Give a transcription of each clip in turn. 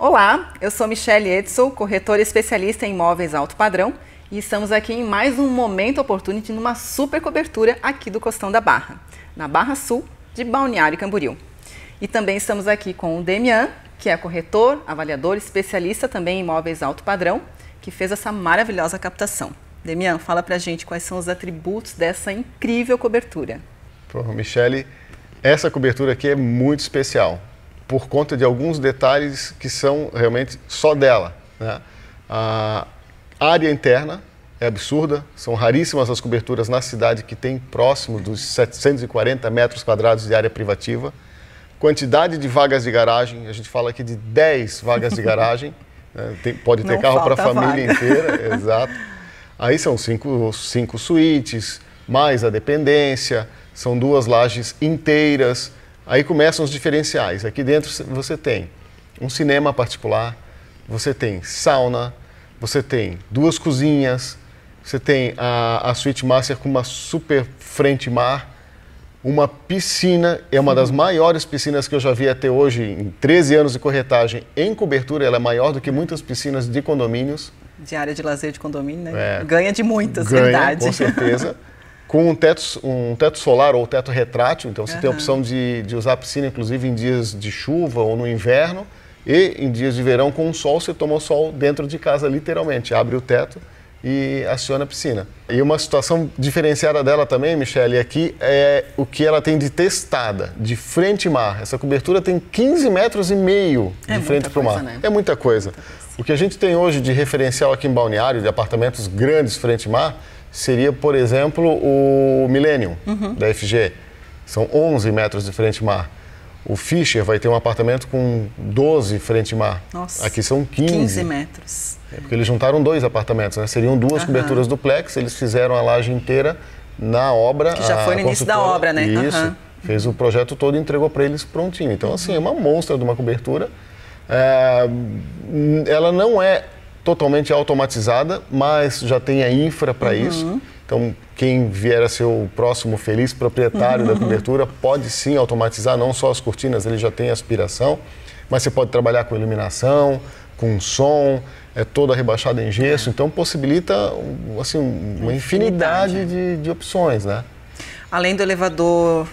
Olá, eu sou Michelle Edson, corretora especialista em imóveis alto padrão e estamos aqui em mais um Momento Opportunity numa super cobertura aqui do Costão da Barra, na Barra Sul de Balneário Camboriú. E também estamos aqui com o Demian, que é corretor, avaliador, especialista também em imóveis alto padrão, que fez essa maravilhosa captação. Demian, fala pra gente quais são os atributos dessa incrível cobertura. Pô, Michele, essa cobertura aqui é muito especial por conta de alguns detalhes que são realmente só dela. Né? A área interna é absurda, são raríssimas as coberturas na cidade que tem próximo dos 740 metros quadrados de área privativa. Quantidade de vagas de garagem, a gente fala aqui de 10 vagas de garagem, né? tem, pode ter Não carro para a família vaga. inteira, exato. Aí são cinco, cinco suítes, mais a dependência, são duas lajes inteiras. Aí começam os diferenciais. Aqui dentro você tem um cinema particular, você tem sauna, você tem duas cozinhas, você tem a, a suíte master com uma super frente mar, uma piscina, é uma das maiores piscinas que eu já vi até hoje, em 13 anos de corretagem, em cobertura, ela é maior do que muitas piscinas de condomínios. De área de lazer de condomínio, né? É. Ganha de muitas, Ganha, verdade. com certeza. com um teto, um teto solar ou teto retrátil, então você tem a opção de, de usar a piscina, inclusive em dias de chuva ou no inverno. E em dias de verão, com o sol, você toma o sol dentro de casa, literalmente. Abre o teto e aciona a piscina. E uma situação diferenciada dela também, Michele, aqui é o que ela tem de testada, de frente mar. Essa cobertura tem 15 metros e meio É de frente muita para o mar. né? É muita coisa. O que a gente tem hoje de referencial aqui em Balneário, de apartamentos grandes frente mar, seria, por exemplo, o Millennium, Uhum. da FG. São 11 metros de frente mar. O Fischer vai ter um apartamento com 12 frente mar. Nossa. Aqui são 15. 15 metros. É porque eles juntaram dois apartamentos, né? Seriam duas Aham. coberturas duplex, eles fizeram a laje inteira na obra. Que já foi no início da obra, né? Isso. Aham. Fez o projeto todo e entregou para eles prontinho. Então, assim, é uma monstra de uma cobertura. É, hum, ela não é totalmente automatizada, mas já tem a infra para Uhum. isso. Então, quem vier a ser o próximo feliz proprietário Uhum. da cobertura pode sim automatizar, não só as cortinas, ele já tem aspiração, mas você pode trabalhar com iluminação, com som, é toda rebaixada em gesso, então possibilita assim, uma infinidade, infinidade, de, de opções, né? Além do elevador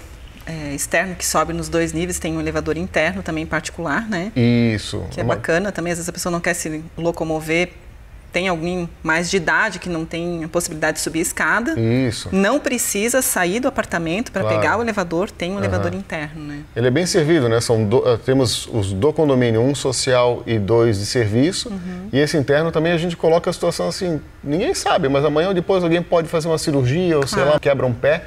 é, externo que sobe nos dois níveis, tem um elevador interno também particular, né? Isso. Que é uma- bacana também, às vezes a pessoa não quer se locomover, tem alguém mais de idade que não tem a possibilidade de subir a escada. Isso. Não precisa sair do apartamento para Claro. pegar o elevador, tem um Aham. elevador interno, né? Ele é bem servido, né? São do- eh, temos os do condomínio, um social e dois de serviço. Uhum. E esse interno também a gente coloca a situação assim, ninguém sabe, mas amanhã ou depois alguém pode fazer uma cirurgia ou sei Claro. lá, quebra um pé.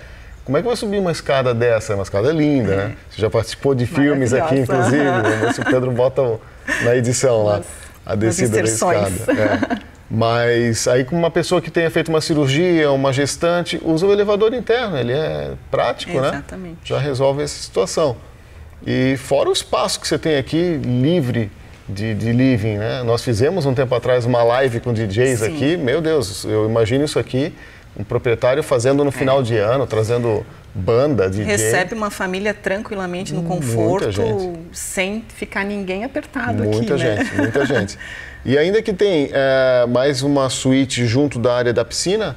Como é que vai subir uma escada dessa? É uma escada linda, né? Você já participou de filmes aqui, inclusive. Vamos ver se o Pedro bota na edição lá, a descida da escada. É. Mas aí com uma pessoa que tenha feito uma cirurgia, uma gestante, usa o elevador interno, ele é prático, né? Exatamente. já resolve essa situação. E fora o espaço que você tem aqui livre de, de living, né? Nós fizemos um tempo atrás uma live com DJs Sim. aqui. Meu Deus, eu imagino isso aqui, um proprietário fazendo no final de ano, trazendo banda, DJ. Recebe uma família tranquilamente no Muita conforto, sem ficar ninguém apertado Muita aqui, né? gente, muita gente. E ainda que tem é, mais uma suíte junto da área da piscina,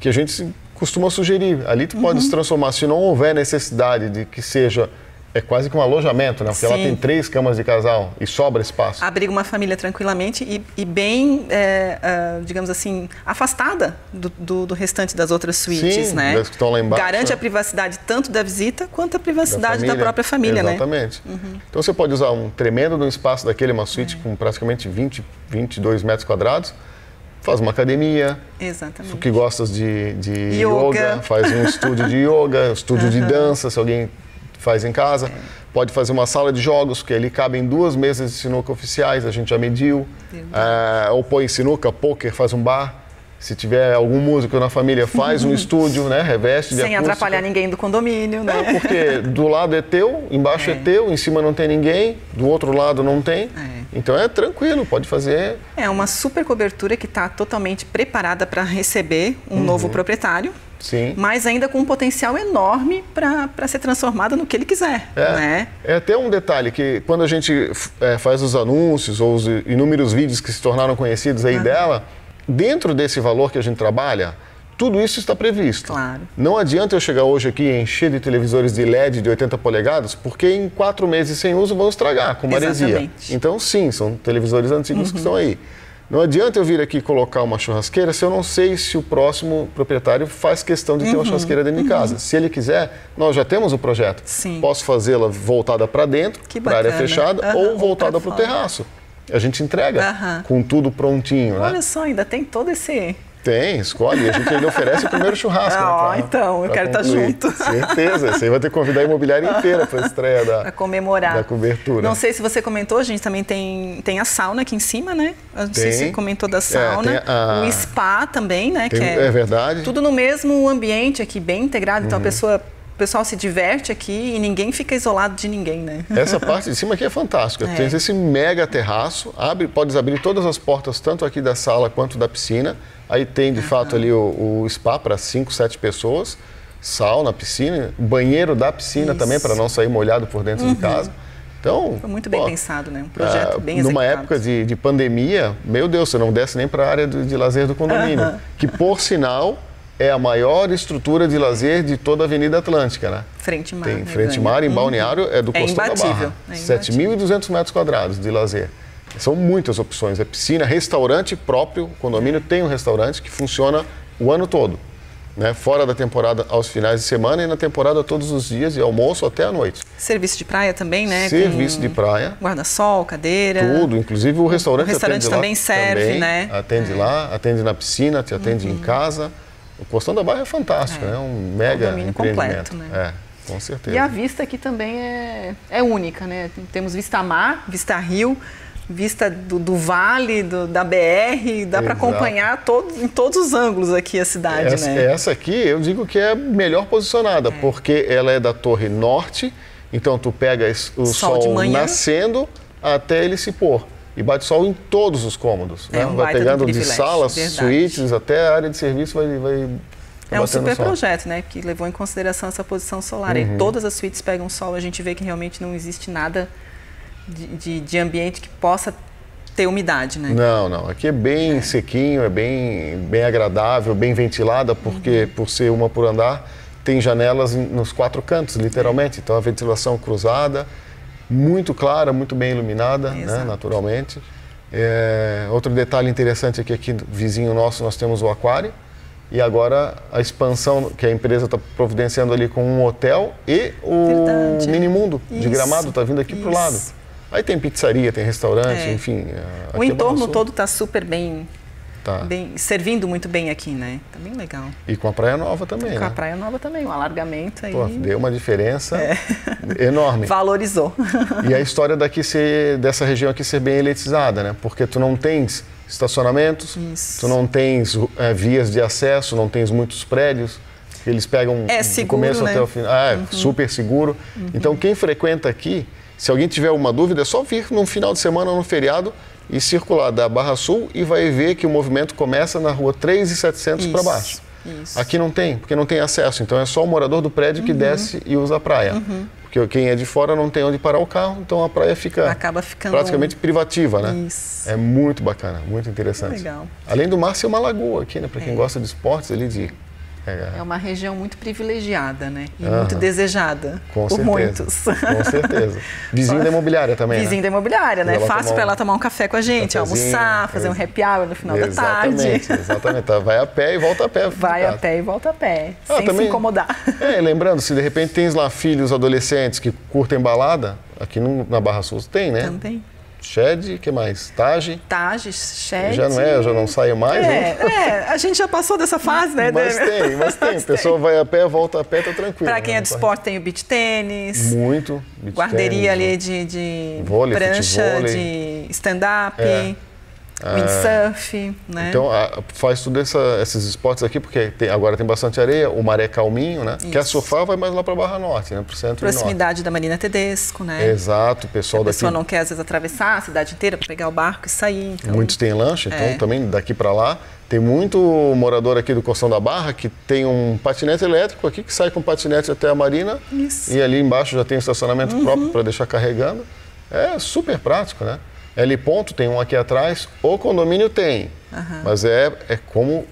que a gente costuma sugerir. Ali tu Uhum. pode se transformar, se não houver necessidade de que seja, é quase que um alojamento, né? Porque ela Sim. tem três camas de casal e sobra espaço. Abriga uma família tranquilamente e, e bem, é, ah, digamos assim, afastada do, do- do restante das outras suítes, Sim, né? das que estão lá embaixo, Garante né? a privacidade tanto da visita quanto a da privacidade da, própria família, né? Uhum. Exatamente. Então você pode usar um tremendo um espaço daquele, uma suíte É. com praticamente 20, 22 metros quadrados, faz uma academia, Exatamente. Tu que gostas de, de Yoga. yoga. faz um estúdio de yoga, um estúdio de dança, se alguém faz em casa. É. Pode fazer uma sala de jogos, que ali cabem duas mesas de sinuca oficiais, a gente já mediu. É, ou põe sinuca, pôquer, faz um bar. Se tiver algum músico na família, faz um estúdio, né? Reveste de Sem acústica. atrapalhar ninguém do condomínio, né? É, porque do lado é teu, embaixo é. é. teu, em cima não tem ninguém, do outro lado não tem. É. Então é tranquilo, pode fazer. É uma super cobertura que está totalmente preparada para receber um uhum. novo proprietário. Sim. Mas ainda com um potencial enorme para ser transformada no que ele quiser. É, né? é até um detalhe que quando a gente é, faz os anúncios ou os inúmeros vídeos que se tornaram conhecidos aí uhum. dela dentro desse valor que a gente trabalha, tudo isso está previsto. Claro. Não adianta eu chegar hoje aqui e encher de televisores de LED de 80 polegadas, porque em quatro meses sem uso vão estragar com maresia. Então, sim, são televisores antigos uhum. que estão aí. Não adianta eu vir aqui colocar uma churrasqueira se eu não sei se o próximo proprietário faz questão de ter uhum, uma churrasqueira dentro uhum. de casa. Se ele quiser, nós já temos o projeto. Sim. Posso fazê-la voltada para dentro, para a área fechada, uhum, ou voltada para o terraço a gente entrega uhum. com tudo prontinho. Olha né? só, ainda tem todo esse. Tem, escolhe. A gente ainda oferece o primeiro churrasco. Ah, né, pra, então, eu quero estar tá junto. Certeza. Você vai ter que convidar a imobiliária inteira para a estreia da, pra comemorar. da cobertura. Não sei se você comentou, a gente também tem, tem a sauna aqui em cima, né? Não tem. sei se você comentou da é, sauna. É, a... O spa também, né? Tem, que é, é verdade. Tudo no mesmo ambiente aqui, bem integrado. Então uhum. a pessoa pessoal se diverte aqui e ninguém fica isolado de ninguém, né? Essa parte de cima aqui é fantástica. É. Tem esse mega terraço, abre, pode abrir todas as portas, tanto aqui da sala quanto da piscina. Aí tem, de uhum. fato, ali o, o spa para 5, 7 pessoas, sal na piscina, banheiro da piscina Isso. também, para não sair molhado por dentro uhum. de casa. Então, Foi muito bem pensado, né? Um projeto ah, bem Numa época de, de, pandemia, meu Deus, você não desce nem para a área de, de lazer do condomínio. Que, por sinal, é a maior estrutura de lazer de toda a Avenida Atlântica, né? Frente Mar. Tem Frente Mar em uhum. Balneário, é do é Costão da Barra. É 7.200 metros quadrados de lazer. São muitas opções. É piscina, restaurante próprio. O condomínio tem um restaurante que funciona o ano todo. Né? Fora da temporada aos finais de semana e na temporada todos os dias, e almoço até a noite. Serviço de praia também, né? Serviço Com de praia. Guarda-sol, cadeira. Tudo, inclusive o restaurante. O restaurante também lá, serve, também né? Atende é. lá, atende na piscina, te atende uhum. em casa. O Costão da Barra é fantástico, é, né? um mega um completo, né? É, com certeza. E a vista aqui também é, é única, né? Temos vista mar, vista rio, vista do, do vale, do, da BR, dá para acompanhar todo, em todos os ângulos aqui a cidade, essa, né? Essa aqui eu digo que é melhor posicionada, é. porque ela é da torre norte, então tu pega o sol, sol nascendo até ele se pôr e bate sol em todos os cômodos. É né? um vai pegando de salas, verdade. suítes, até a área de serviço vai. vai é um super sol. projeto, né? Que levou em consideração essa posição solar. Uhum. E todas as suítes pegam sol, a gente vê que realmente não existe nada de, de, de ambiente que possa ter umidade, né? Não, não. Aqui é bem é. sequinho, é bem, bem agradável, bem ventilada, porque uhum. por ser uma por andar, tem janelas nos quatro cantos, literalmente. Então a ventilação cruzada muito clara, muito bem iluminada, né, naturalmente. É, outro detalhe interessante é que aqui, vizinho nosso, nós temos o aquário. E agora a expansão que a empresa está providenciando ali com um hotel e o Verdade. mini mundo de gramado está vindo aqui para o lado. Aí tem pizzaria, tem restaurante, é. enfim. É, o é entorno é todo está super bem Tá. Bem, servindo muito bem aqui, né? Tá bem legal. E com a Praia Nova também, Com né? a Praia Nova também, um alargamento aí. Pô, deu uma diferença é. enorme. Valorizou. E a história daqui ser, dessa região aqui ser bem elitizada, né? Porque tu não tens estacionamentos, Isso. tu não tens é, vias de acesso, não tens muitos prédios. Eles pegam é seguro, do começo né? até o final. Ah, é uhum. super seguro. Uhum. Então, quem frequenta aqui, se alguém tiver uma dúvida, é só vir num final de semana ou no feriado e circular da Barra Sul e vai ver que o movimento começa na rua 3,700 para baixo. Isso. Aqui não tem, porque não tem acesso. Então é só o morador do prédio que uhum. desce e usa a praia. Uhum. Porque quem é de fora não tem onde parar o carro, então a praia fica Acaba ficando... praticamente privativa, né? Isso. É muito bacana, muito interessante. Legal. Além do mar, ser uma lagoa aqui, né? Para quem é. gosta de esportes ali, de é uma região muito privilegiada, né? E muito desejada Com por certeza. muitos. Com certeza. Vizinho da imobiliária também, Vizinho né? da imobiliária, né? Fácil para ela tomar um café com a gente, almoçar, fazer um happy hour no final exatamente, da tarde. Exatamente, tá, vai a pé e volta a pé. Vai a pé e volta a pé, ah, sem também, se incomodar. É, lembrando, se de repente tens lá filhos adolescentes que curtem balada, aqui no, na Barra Sul tem, né? Também. Shed, que mais? Tage? Tage, Shed. Já não é, já não saio mais, é, né? É, a gente já passou dessa fase, né? Mas tem, mas tem. a pessoa vai a pé, volta a pé, tá tranquilo. Para quem né? é de esporte tem o beach tênis. Muito. Beach guarderia tênis, ali de, de vôlei, prancha, futevôlei. de stand-up. É. Windsurf, né? Então a, faz tudo essa, esses esportes aqui, porque tem, agora tem bastante areia, o mar é calminho, né? Isso. Quer surfar, vai mais lá para Barra Norte, né? Pro centro Proximidade da Marina Tedesco, né? Exato, o pessoal daqui... A pessoa não quer às vezes atravessar a cidade inteira para pegar o barco e sair. Então... Muitos têm lancha, então é. também daqui para lá. Tem muito morador aqui do Costão da Barra que tem um patinete elétrico aqui, que sai com patinete até a Marina. Isso. E ali embaixo já tem um estacionamento uhum. próprio para deixar carregando. É super prático, né? L ponto tem um aqui atrás, o condomínio tem, uhum. mas é, é como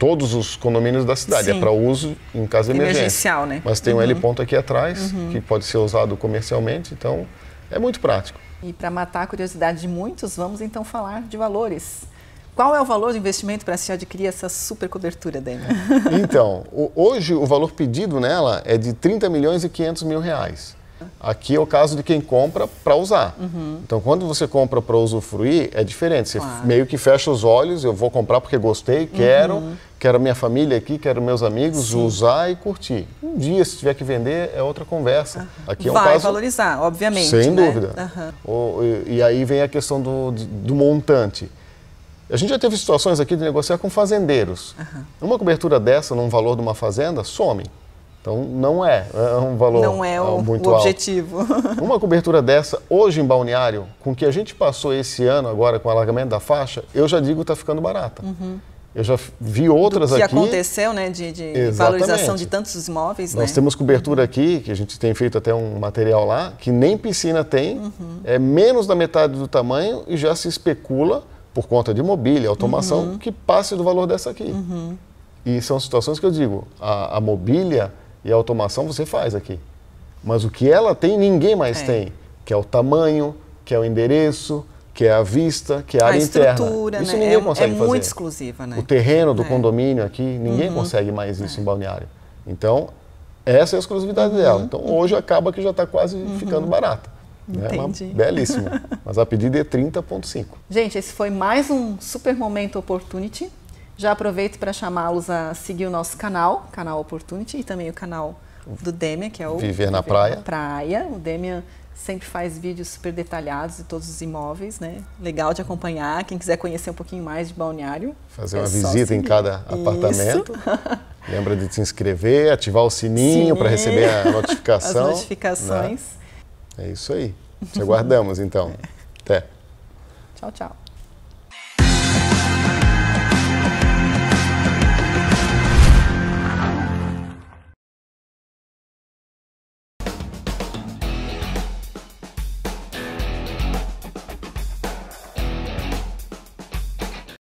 todos os condomínios da cidade, é Sim. é para uso em caso de emergência. Emergencial, né? Mas tem uhum. um L ponto aqui atrás, uhum. que pode ser usado comercialmente, então é muito prático. E para matar a curiosidade de muitos, vamos então falar de valores. Qual é o valor de investimento para se adquirir essa super cobertura, Daniel? Então, hoje o valor pedido nela é de 30 milhões e 500 mil reais. Aqui é o caso de quem compra para usar. Uhum. Então, quando você compra para usufruir, é diferente. Você claro. meio que fecha os olhos, eu vou comprar porque gostei, quero, uhum. quero minha família aqui, quero meus amigos, Sim. usar e curtir. Um dia, se tiver que vender, é outra conversa. Uhum. Aqui é um Vai caso, valorizar, obviamente. Sem né? dúvida. O, e, e, aí vem a questão do, do montante. A gente já teve situações aqui de negociar com fazendeiros. Uma cobertura dessa, num valor de uma fazenda, some. Então não é, é um valor não é o, muito o objetivo. Alto. Uma cobertura dessa hoje em Balneário, com o que a gente passou esse ano agora com o alargamento da faixa, eu já digo está ficando barata. Uhum. Eu já vi outras Do que aqui. que aconteceu, né, de, de valorização de tantos imóveis. Nós né? temos cobertura aqui, que a gente tem feito até um material lá, que nem piscina tem, uhum. é menos da metade do tamanho e já se especula, por conta de mobília, automação, uhum. que passe do valor dessa aqui. Uhum. E são situações que eu digo, a, a mobília e a automação você faz aqui. Mas o que ela tem, ninguém mais é. tem. Que é o tamanho, que é o endereço, que é a vista, que é a, a área interna. Isso né? ninguém é, consegue é fazer. muito exclusiva, né? O terreno do é. condomínio aqui, ninguém uhum. consegue mais isso em balneário. Então, essa é a exclusividade uhum. dela. Então, hoje acaba que já está quase uhum. ficando barata. Né? Entendi. Uma belíssima. Mas a pedida é 30,5. Gente, esse foi mais um Super Momento Opportunity. Já aproveito para chamá-los a seguir o nosso canal, canal Opportunity, e também o canal do Demian, que é o Viver na Viver Praia. Na praia. O Demian sempre faz vídeos super detalhados de todos os imóveis, né? Legal de acompanhar. Quem quiser conhecer um pouquinho mais de balneário. Fazer é uma visita em cada apartamento. Lembra de se inscrever, ativar o sininho para receber a notificação. As notificações. Né? É isso aí. Te aguardamos então. Até. Tchau, tchau.